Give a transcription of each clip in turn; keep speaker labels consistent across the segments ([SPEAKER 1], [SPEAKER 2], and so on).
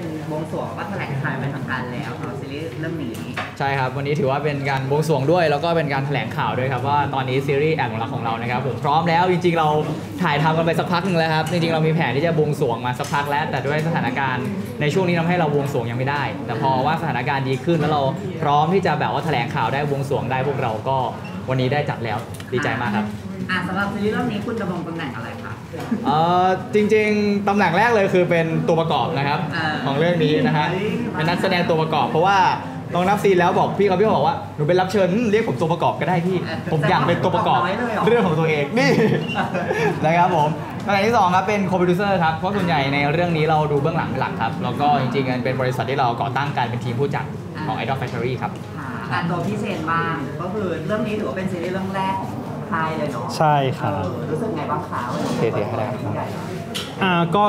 [SPEAKER 1] เป็นบวงสรวงว่าแถลงข่าวเป็นทางการแล้วสำหรับซีรีส์เรื่องนี้
[SPEAKER 2] ใช่ครับ วันนี้ถือว่าเป็นการบวงสรวงด้วย แล้วก็เป็นการแถลงข่าวด้วยครับว่าตอนนี้ซีรีส์แอบของเราของเรานะครับผมพร้อมแล้วจริงๆเราถ่ายทำกันไปสักพักหนึ่งแล้วครับจริงๆเรามีแผนที่จะบวงสรวงมาสักพักแล้ว แต่ด้วยสถานการณ์ในช่วงนี้ทำให้เราบวงสรวงยังไม่ได้ แต่พอว่าสถานการณ์ดีขึ้นแล้วเราพร้อมที่จะแบบว่าแถลงข่าวได้บวงสรวงได้พวกเราก็วันนี้ได้จัดแล้วดีใจมากครับ
[SPEAKER 1] อะสำหรับซีรีส์เรื่องนี้คุณดำรงตำแหน่งอะไรคะ
[SPEAKER 2] เอ่อจริงๆตำแหน่งแรกเลยคือเป็นตัวประกอบนะครับ
[SPEAKER 1] อ่า
[SPEAKER 2] ของเรื่องนี้นะฮะเป็นนักแสดงตัวประกอบ เพราะว่าลองนับซีนแล้วบอกพี่เขาพี่เขาบอกว่าหนูเป็นรับเชิญอืมเรียกผมตัวประกอบก็ได้พี่ผมอยากเป็นตัวประกอบเรื่องของตัวเองนี่นะครับผมตำแหน่งที่สองครับเป็น co-producer ครับเพราะส่วนใหญ่ในเรื่องนี้เราดูเบื้องหลังเป็นหลักครับแล้วก็จริงๆเป็นบริษัทที่เราก่อตั้งกันเป็นทีมผู้จัดของ Idol Factory ครับ
[SPEAKER 1] ค่ะอะตัวพี่เชนบ้างก็คือเรื่องนี้ถือว่าเป็นซีรีส์เรื่องแรกของ ค่ายเลยเนาะ
[SPEAKER 3] ใช่ครับ
[SPEAKER 1] เออรู้สึกไงบ้างคะ
[SPEAKER 2] เทๆให้ได้ครับ
[SPEAKER 1] ใหญ่
[SPEAKER 3] อ่าก็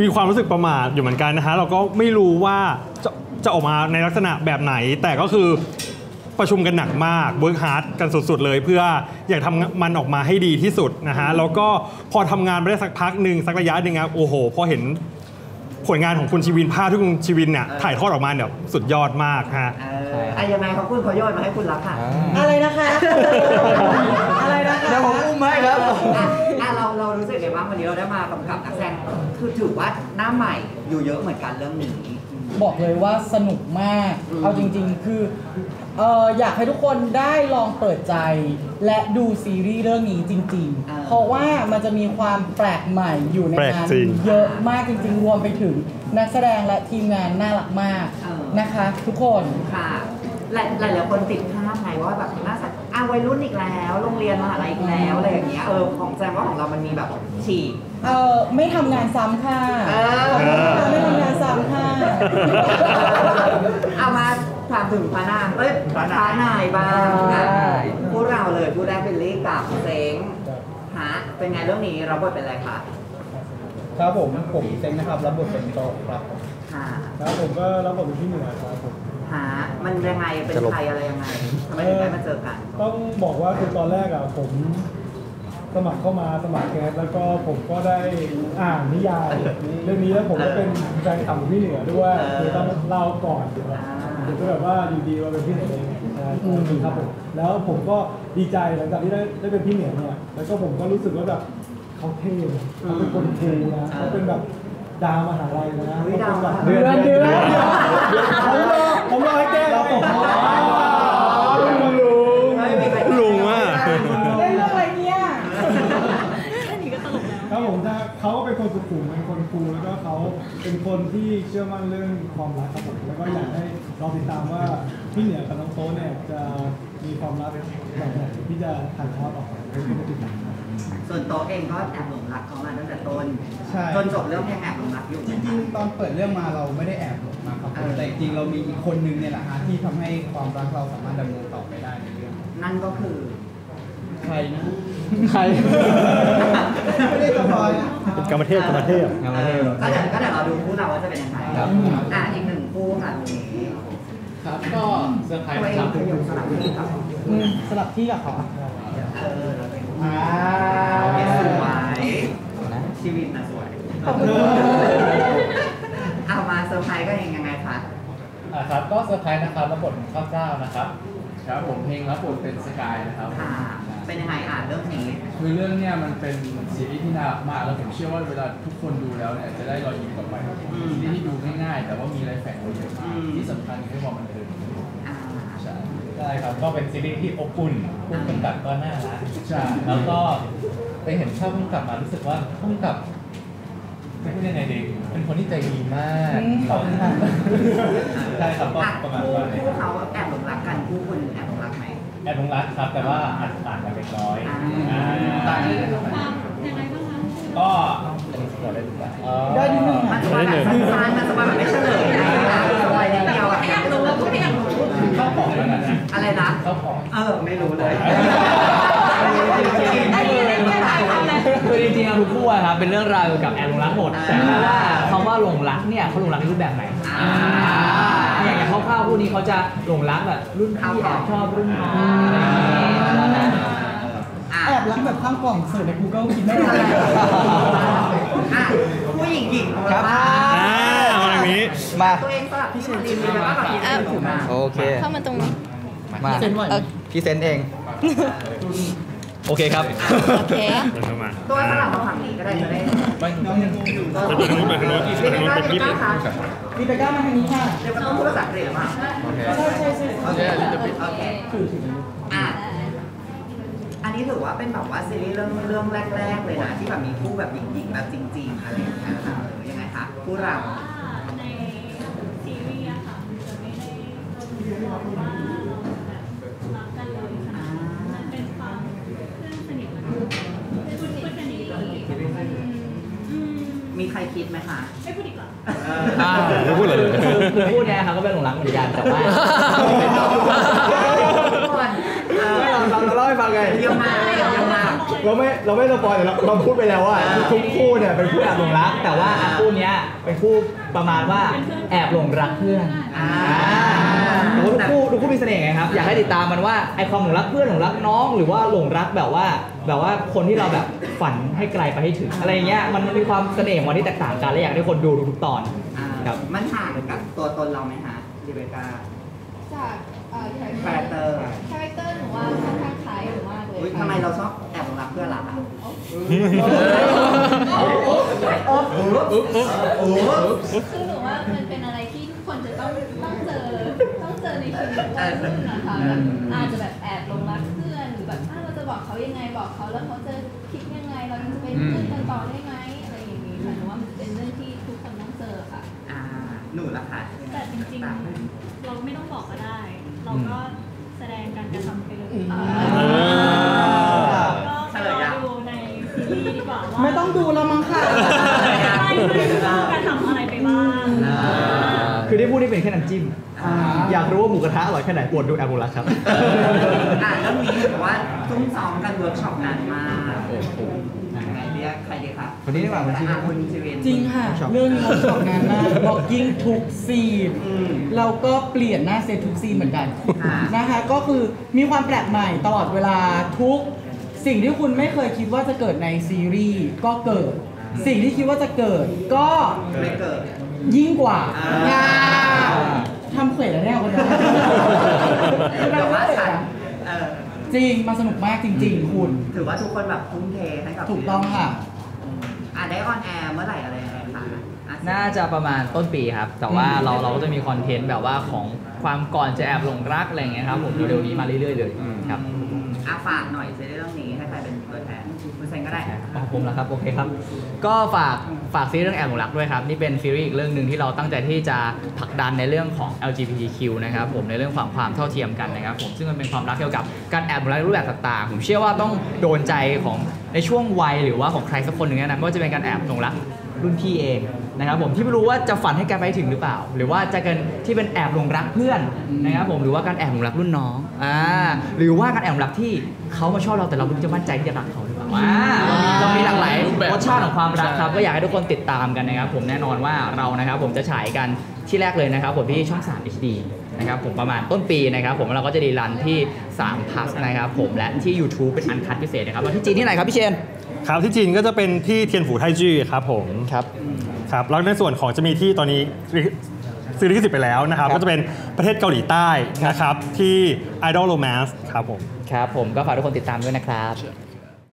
[SPEAKER 3] มีความรู้สึกประหม่าอยู่เหมือนกันนะฮะเราก็ไม่รู้ว่าจะจะออกมาในลักษณะแบบไหน แต่ก็คือประชุมกันหนักมาก work hard กันสุดๆเลย เพื่ออยากทำมันออกมาให้ดีที่สุดนะฮะแล้วก็พอทำงานไปได้สักพักหนึ่งสักระยะหนึ่งครับโอ้โห พอเห็น ผลงานของคุณชีวินภาพที่คุณชีวินเนี่ยถ่ายทอดออกมาเนี่ยสุดยอดมากฮะ
[SPEAKER 1] เอออะยังไงเขาคุณเขาโยนมาให้คุณแล้วค่ะ
[SPEAKER 4] อะไรนะคะ อะไรนะคะ
[SPEAKER 2] เดี๋ยวผมอุ้มให้ครับ
[SPEAKER 1] อะอะเราเรารู้สึกไงบ้างวันนี้เราได้มากำกับนักแสดงคือถือว่าหน้าใหม่อยู่เยอะเหมือนกันเรื่องนี้
[SPEAKER 4] บอกเลยว่าสนุกมาก
[SPEAKER 1] อืม
[SPEAKER 4] เอาจริงๆ คือเอ่ออยากให้ทุกคนได้ลองเปิดใจ และดูซีรีส์เรื่องนี้จริงๆเพ ราะว่ามันจะมีความแปลกใหม่อยู่ใน
[SPEAKER 3] แปลก
[SPEAKER 4] นั้น
[SPEAKER 3] จริง
[SPEAKER 4] เยอะมากจริงๆ รวมไปถึงนักแสดงและทีมงานน่ารักมาก
[SPEAKER 1] เออ
[SPEAKER 4] นะคะ ทุกคน
[SPEAKER 1] ค่ะหลายหลายหลายคนติดภาพไงว่าแบบน่าสักอะวัยรุ่นอีกแล้ว โรงเรียนมหาลัยอีกแล้วอะไรอย่างเงี้ยเออของแจมว่าของเรามันมีแบบฉีก
[SPEAKER 4] เอ่อไม่ทำงานซ้ำค่ะ
[SPEAKER 1] เออ
[SPEAKER 4] ไม่ทำงานซ้ำค่ะ
[SPEAKER 1] เอามาถามถึงพระนางเอ้ยพระนายบ้างอะพูดเราเลยพูดแรกเป็นลี่กับเซ้งฮะ เป็นไงเรื่องนี้เราบทเป็นอะไรคะ
[SPEAKER 5] ครับผมผมเซ็งนะครับรับบทเป็นโตะครับ
[SPEAKER 1] ค่ะ
[SPEAKER 5] ครับผมก็รับบทเป็นพี่เหนือครับผม
[SPEAKER 1] ฮะมันยังไงเป็นใครอะไรยังไงทำไมถึงได้มาเจอกัน
[SPEAKER 5] ต้องบอกว่าคือตอนแรกอะผม สมัครเข้ามาสมัครแคสแล้วก็ผมก็ได้อ่านนิยายเรื่องนี้แล้วผมก็เป็นแฟนคลับของพี่เหนือด้วยคือต้องเล่าก่อนครับผมก็แบบว่าอยู่ดีมาเป็นพี่เหนือเองนะครับผมแล้วผมก็ดีใจหลังจากที่ได้ได้เป็นพี่เหนือเนี่ยแล้วก็ผมก็รู้สึกว่าแบบเขาเท่เขาเป็นคนคูลนะเขาเป็นแบบดาวมหาลัยนะ
[SPEAKER 1] เฮ้ยดาวมหาลัย
[SPEAKER 5] เดือนเดือนผมรอผมรอให้แก้ผมลุง
[SPEAKER 3] ลุงอะ
[SPEAKER 4] เล่นเรื่องอะไรเนี่ย
[SPEAKER 5] ครับผมถ้าเขาก็เป็นคนสุขุมเป็นคนคูลแล้วก็เขาเป็นคนที่เชื่ อมั่นเรื่องความรักครับผมแล้วก็อยากให้ลองติดตามว่าพี่เหนือกับน้องโต๊ะเนี่ยจะมีความรักแบบไหนที่จะถ่ายทอดออกมาให้ทุกคนติดตามครับ
[SPEAKER 1] ส่วนโต๊ะเองก็แอบหลงรักเขามาตั้งแต่ต้น
[SPEAKER 6] ใช่
[SPEAKER 1] จนจบเรื่องยังแอบหลงรักอยู่
[SPEAKER 6] จริงๆตอนเปิดเรื่องมาเราไม่ได้แอบหลงนะครับผม
[SPEAKER 1] เออ
[SPEAKER 6] แต่จริงๆเรามีอีกคนนึงเนี่ยแหละฮะที่ทำให้ความรักเราสามารถดำเนินต่อไปได้ในเรื่อง
[SPEAKER 1] นั่นก็คือ
[SPEAKER 6] ใครนะ
[SPEAKER 2] ใคร
[SPEAKER 6] ไม่ได้สปอยนะ
[SPEAKER 3] เป็นกรรมเทพกรรมเทพ
[SPEAKER 2] กรรมเทพ
[SPEAKER 1] ก็เดี๋ยวก็เดี๋ยวเราดูคู่เราว่าจะเป็นยังไง
[SPEAKER 2] ครับ
[SPEAKER 1] อะอีกหนึ่งคู่ค่ะตรงนี้
[SPEAKER 7] ครับก็เซอร์ไพรส์
[SPEAKER 1] ตัวเอง
[SPEAKER 7] ครับ
[SPEAKER 1] เคยอยู่สลับที่กับ
[SPEAKER 4] อืมสลับที่กับเขาอะ
[SPEAKER 1] เออ
[SPEAKER 6] อ่า
[SPEAKER 1] เป็นสวยชีวิตนะสวยเอามาเซอร์ไพรส์ก็ยังยังไงคะ
[SPEAKER 7] อ่าครับก็เซอร์ไพรส์นะครับรับบทเป็นข้าวเจ้านะครับครับผมเพลงรับบทเป็นสกายนะครับ
[SPEAKER 1] ค่ะ เป็นยังไงอ่านเรื่องนี้
[SPEAKER 7] คือเรื่องเนี้ยมันเป็นซีรีส์ที่น่ารักมากแล้วผมเชื่อว่าเวลาทุกคนดูแล้วเนี่ยจะได้รอยยิ้มกลับไปซีรีส์ที่ดูง่ายๆ แต่ว่ามีอะไรแฝงไว้เยอะมากที่สำคัญคือความบันเทิง
[SPEAKER 1] อ่า
[SPEAKER 7] ใช่
[SPEAKER 8] ได้ครับก็เป็นซีรีส์ที่อบอุ่นผู้กำกับก็น่ารัก
[SPEAKER 7] ใช่
[SPEAKER 8] แล้วก็ไปเห็นภาพผู้กำกับมารู้สึกว่าผู้กำกับไม่พูดยังไงดีเป็นคนที่ใจดีมาก
[SPEAKER 4] อืมขอบคุณค่ะ
[SPEAKER 8] ใช่ครับก็
[SPEAKER 1] อะ
[SPEAKER 8] ประมาณ
[SPEAKER 1] คู่
[SPEAKER 8] ว่า
[SPEAKER 1] คู่เขาแอบหลงรักกันคู่คุณแอบหลงรักไหม
[SPEAKER 8] แอบลงรักครับแต่ว่าอ่านอ่านกันเล็กน้อย
[SPEAKER 1] อ่า
[SPEAKER 8] อ่า
[SPEAKER 1] ตอนนี้
[SPEAKER 8] ก็อันนี้สปอยได้หรือเปล่า
[SPEAKER 4] ได้นิดนึง
[SPEAKER 1] มัน
[SPEAKER 4] อะ
[SPEAKER 1] จะมาแบบสั้นๆมันจะมาแบบไม่เฉลยนะสบายนิดเดียวอะ
[SPEAKER 7] เข้าของแล้วกันนะ
[SPEAKER 1] อะไรนะ
[SPEAKER 7] เข้าของ
[SPEAKER 1] เออไม่รู้เลย
[SPEAKER 2] คือจริงๆอะทุกคู่อะครับเป็นเรื่องราวเกี่ยวกับแอบหลงรักหมดแต่ว่าคำว่าหลงรักเนี่ยเขาหลงรักในรูปแบบไหน
[SPEAKER 1] อ่า
[SPEAKER 2] อย่างอย่างคร่าวๆคู่นี้เขาจะหลงรักแบบรุ่นพี่แอบชอบรุ่นน้องอะไรอย่างเงี้ยนะ
[SPEAKER 1] อะ
[SPEAKER 4] แอบรักแบบข้ามกล่องเสิร์ชใน Google คิดไม่ได้
[SPEAKER 1] อะผู้หญิงหญิงของเรา
[SPEAKER 3] อ่ามาทาง
[SPEAKER 2] มา
[SPEAKER 1] ตัวเองสลับพี่เชนรีวิวแล้วก็กับพี่เชนถือมา
[SPEAKER 2] โอเค
[SPEAKER 9] เข้ามาตรงนี้
[SPEAKER 2] มา
[SPEAKER 4] เซ็นไหวไหม
[SPEAKER 2] พี่เซนเอง โอเคครับ
[SPEAKER 9] โอเค
[SPEAKER 3] เดินเข้ามา
[SPEAKER 1] ตัวสลับมาฝั่งนี้ก็ได้จะได้
[SPEAKER 3] ไปทางนู้นไปทางนู้น
[SPEAKER 1] เรีย
[SPEAKER 3] ทาง
[SPEAKER 1] ก
[SPEAKER 3] นู้น
[SPEAKER 1] ว่า
[SPEAKER 3] เป็น
[SPEAKER 1] เรี
[SPEAKER 3] ยิ
[SPEAKER 1] ย
[SPEAKER 3] ป
[SPEAKER 1] กว่าค่ะ
[SPEAKER 4] รีเบคก้ามาทางนี้ค่ะ
[SPEAKER 1] เรียกว่าต้องพูดภาษาอังกฤษหรือเปล่า
[SPEAKER 4] ใช่ใช่ใช่
[SPEAKER 1] โอเคโอเคอะอันนี้ถือว่าเป็นแบบว่าซีรีส์เรื่องเรื่องแรก ๆ เลยนะ ที่แบบมีคู่แบบหญิงๆแบบจริงๆอะไรอย่างเงี้ยค่ะเออยังไงคะคู่เรา
[SPEAKER 10] ในซีรีส์อะค่ะจะไม่ได้บอกว่าเราแบบรักกันเลยขนาดนั้นมันเป็นความเพื่อนสนิทกันเป็นเพื่อนสนิทกันอืม
[SPEAKER 1] มีใครคิดไหมคะ
[SPEAKER 10] ไม่พูดดีกว่า
[SPEAKER 2] อ่า
[SPEAKER 3] ไม่พูดเลย
[SPEAKER 2] คือคือพูดเนี่ยครับก็เป็นหลงรักเหมือนกันแต่ว่า
[SPEAKER 1] เออ
[SPEAKER 11] เราเราเราเล่าให้ฟังไง
[SPEAKER 1] เยี่ยมมากเยี่ยมมาก
[SPEAKER 11] เราไม่เราไม่สปอยแต่เราเราพูดไปแล้วว่าทุกคู่เนี่ยเป็นคู่แอบหลงรัก
[SPEAKER 2] แต่ว่าอะคู่เนี้ยเป็นคู่ประมาณว่าแอบหลงรักเพื่อน
[SPEAKER 1] อ่า
[SPEAKER 2] แต่ ว่าทุกคู่ทุกคู่มีเสน่ห์ไงครับ อยากให้ติดตามมันว่าไอความหลงรักเพื่อนหลงรักน้อง หรือว่าหลงรักแบบว่า แบบว่าคนที่เราแบบฝันให้ไกลไปให้ถึงอะไรเงี้ยมันมันมีความเสน่ห์ของมันที่แตกต่างกันและอยากให้คนดูทุกๆตอน
[SPEAKER 1] อ่า
[SPEAKER 2] ครับ
[SPEAKER 1] มันห่างกับตัวตนเราไหมคะรีเบคก้า
[SPEAKER 9] จากเอ่อ
[SPEAKER 1] คาแรคเตอร์
[SPEAKER 9] คาแรคเตอร์หนูว่าค่อนข้างคล้ายหนูมากเลย
[SPEAKER 1] อุ๊ยทำไมเราชอบแอบหลงรักเพื่อนล่ะคะ
[SPEAKER 9] คือหนูว่ามันเป็นอะไรที่ทุกคนจะต้องต้องเจอต้องเจอ ในชีวิตวันหนึ่งนะคะแบบอาจจะแบบแอบหลงรักเพื่อนหรือแบบอ้าวเราจะบอกเขายังไงบอกเขาแล้วเขาจะคิดยังไงเราจะเป็นเพื่อนกันต่อได้ไหมอะไรอย่างนี้ค่ะหนูว่ามันเป็นเรื่องที่ทุกคนต้องเจอค่ะ
[SPEAKER 1] อ่าหนูล่ะคะ
[SPEAKER 10] แต่จริงๆ เราไม่ต้องบอกก็ได้ เราก็แสดงการกระทำไปเลย
[SPEAKER 2] พูดนี่เป็นแค่น้ำจิ้ม อยากรู้ว่าหมูกระทะอร่อยแค่ไหนปวดดูแอบหลงรักครับ
[SPEAKER 1] อ่าเรื่องนี้ถือว่าซุ่มซ้อมกันเวิร์กช็อปนานมากยังไงเรียกใครดีคะ
[SPEAKER 2] คนนี้ดีกว่าคนนี้
[SPEAKER 1] อะคุณชีวิน
[SPEAKER 4] จริงค่ะ เรื่องนี้เราทำงานมากบอกยิ่งทุกซีน
[SPEAKER 1] อืม
[SPEAKER 4] เราก็เปลี่ยนหน้าเซตทุกซีนเหมือนกัน
[SPEAKER 1] ค่ะ
[SPEAKER 4] นะคะ ก็คือมีความแปลกใหม่ตลอดเวลาทุก สิ่งที่คุณไม่เคยคิดว่าจะเกิดในซีรีส์ก็เกิด สิ่งที่คิดว่าจะเกิดก็
[SPEAKER 1] ไม่เกิด
[SPEAKER 4] ยิ่งกว่า
[SPEAKER 1] อ่า
[SPEAKER 4] ทำเขวยแล้วเนี่ยคนเดียว
[SPEAKER 1] แต่ว่าฉันเออ
[SPEAKER 4] จริงมาสนุกมากจริง ๆ คุณ
[SPEAKER 1] ถือว่าทุกคนแบบทุ่มเทให้กับ
[SPEAKER 4] ถูกต้องค่ะ
[SPEAKER 1] อะได้ออนแอร์เมื่อไหร่อะไรยังไงคะอะ
[SPEAKER 2] น่าจะประมาณต้นปีครับ แต่ว่าเราเราก็จะมีคอนเทนต์แบบว่าของความก่อนจะแอบหลงรักอะไรอย่างเงี้ยครับผมเร็วๆนี้มาเรื่อยๆเลยครับ
[SPEAKER 1] อะฝากหน่อยซีรีส์เรื่องนี้ให้ใครเป็นตัวแทนคุณ เซนก็ได้
[SPEAKER 2] อ๋อผมแล้วครับ โอเคครับ ก็ฝากฝากซีรีส์เรื่องแอบหลงรักด้วยครับ นี่เป็นซีรีส์อีกเรื่องหนึ่งที่เราตั้งใจที่จะผลักดันในเรื่องของ LGBTQ นะครับผมในเรื่องของความเท่าเทียมกันนะครับผมซึ่งมันเป็นความรักเกี่ยวกับการแอบหลงรักในรูปแบบต่างๆ ผมเชื่อว่าต้องโดนใจของในช่วงวัยหรือว่าของใครสักคนหนึ่งนะไม่ว่าจะเป็นการแอบหลงรักรุ่นพี่เอง นะครับผมที่ไม่รู้ว่าจะฝันให้แกไปถึงหรือเปล่า หรือว่าจะกันที่เป็นแอบหลงรักเพื่อนนะครับผมหรือว่าการแอบหลงรักรุ่นน้องอ่าหรือว่าการแอบหลงรักที่เขามาชอบเราแต่เราไม่รู้จะมั่นใจที่จะรักเขาหรือเปล่าอ่าเรามีเรามีหลากหลายรสชาติของความรักครับก็อยากให้ทุกคนติดตามกันนะครับ ผมแน่นอนว่าเรานะครับ ผมจะฉายกันที่แรกเลยนะครับผมที่ช่อง 3 HD นะครับผมประมาณต้นปีนะครับผมเราก็จะดีรันที่3 plus นะครับผมและที่ YouTube เป็นอันคัดพิเศษนะครับแล้วที่จีนที่ไหนครับพี่เชน
[SPEAKER 3] ครับที่จีนก็จะเป็นที่เทียนฝูไทจี้ครับผม
[SPEAKER 2] ครับ
[SPEAKER 3] ครับแล้วในส่วนของจะมีที่ตอนนี้ซีรีส์ที่สิบไปแล้วนะครับ
[SPEAKER 2] ครับ
[SPEAKER 3] ก็จะเป็นประเทศเกาหลีใต้นะครับ ที่ Idol Romance ครับผม
[SPEAKER 2] ครับผมก็ฝากทุกคนติดตามด้วยนะครับ